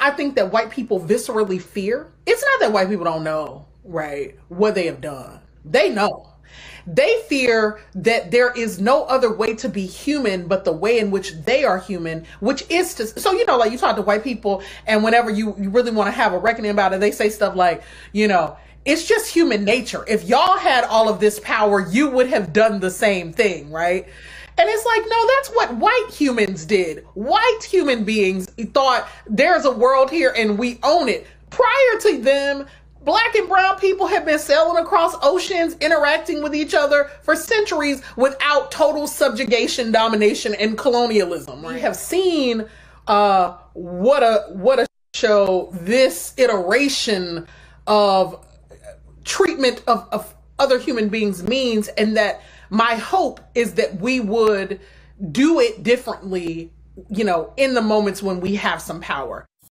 I think that white people viscerally fear, it's not that white people don't know, right, what they have done. They know. They fear that there is no other way to be human but the way in which they are human, which is to. So, you know, like you talk to white people, and whenever you, you really want to have a reckoning about it, they say stuff like, you know, it's just human nature. If y'all had all of this power, you would have done the same thing, right? And it's like, no, that's what white humans did. White human beings thought there's a world here and we own it. Prior to them, Black and brown people have been sailing across oceans, interacting with each other for centuries without total subjugation, domination, and colonialism. We have seen uh, what a what a show this iteration of treatment of, of other human beings means, and that my hope is that we would do it differently, you know, in the moments when we have some power.